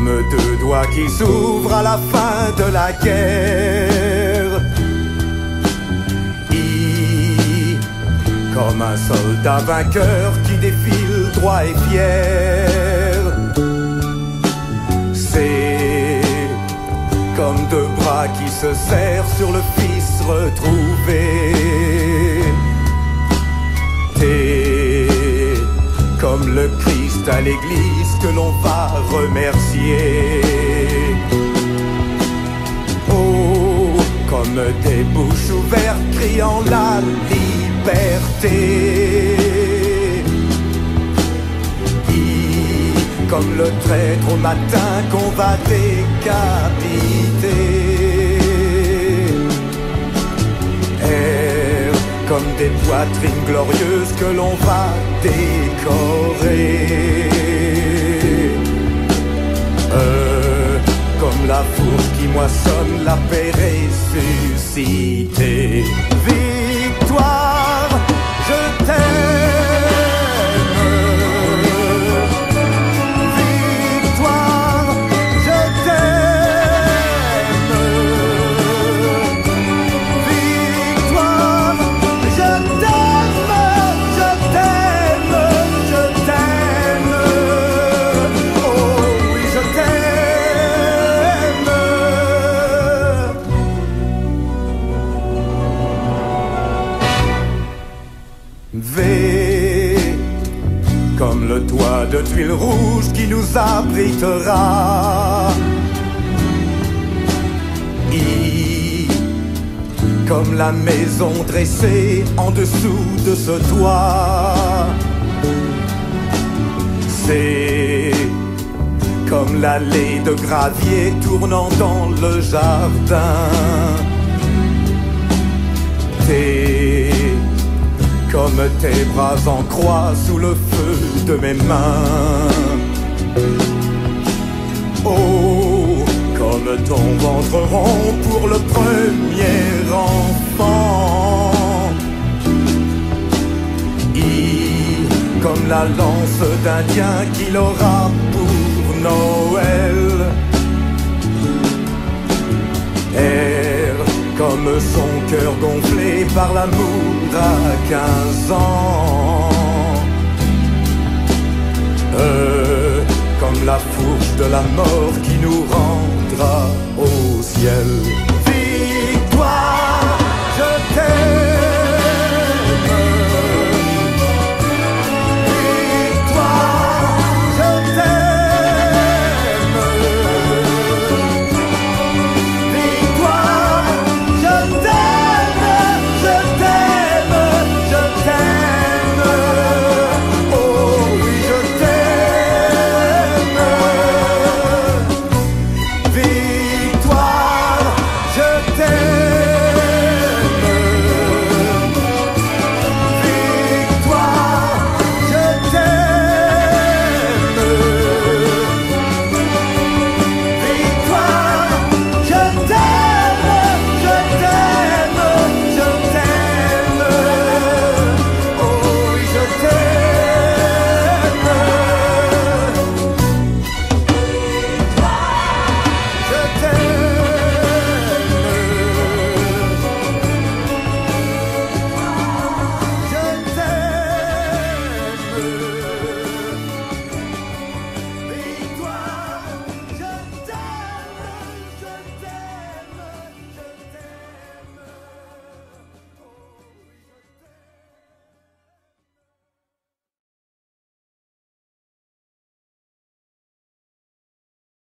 comme deux doigts qui s'ouvrent à la fin de la guerre. I, comme un soldat vainqueur qui défile droit et fier. C'est comme deux bras qui se serrent sur le fils retrouvé. Christ à l'église que l'on va remercier. Oh, comme des bouches ouvertes criant la liberté. I, comme le traître au matin qu'on va décapiter. R, comme des poitrines glorieuses que l'on va décorer. Moissonne la paix ressuscitée. Victoire, de tuiles rouges qui nous abritera. I comme la maison dressée en dessous de ce toit. C'est comme l'allée de gravier tournant dans le jardin. Comme tes bras en croix sous le feu de mes mains. Oh, comme ton ventre rond pour le premier enfant. I, comme la lance d'Indien qu'il aura pour Noël. Comme son cœur gonflé par l'amour à 15 ans. E, comme la fourche de la mort qui nous rendra au ciel.